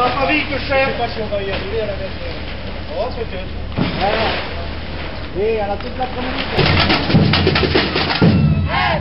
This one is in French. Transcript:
va pas vite, Je sais pas si on va y arriver à la dernière. Oh, peut-être. Voilà. Et à la toute l'après-midi. Festival